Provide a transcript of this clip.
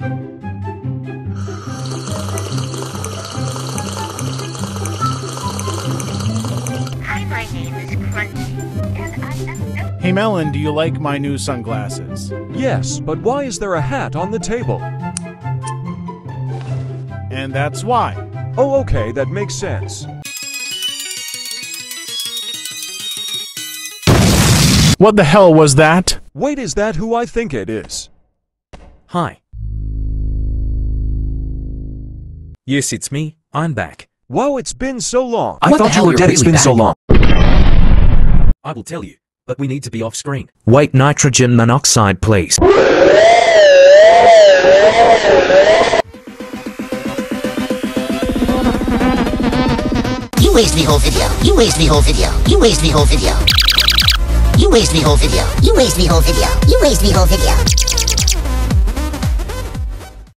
Hi, my name is Crunchy, and I am no Hey Melon, do you like my new sunglasses? Yes, but why is there a hat on the table? And that's why. Oh, okay, that makes sense. What the hell was that? Wait, is that who I think it is? Hi. Yes, it's me. I'm back. Wow, it's been so long. I What the thought you were dead. really It's been so long. I will tell you, but we need to be off screen. Wait, nitrogen monoxide, please. You waste me whole video. You waste me whole video. You waste me whole video. You waste me whole video. You waste me whole video. You waste me whole video.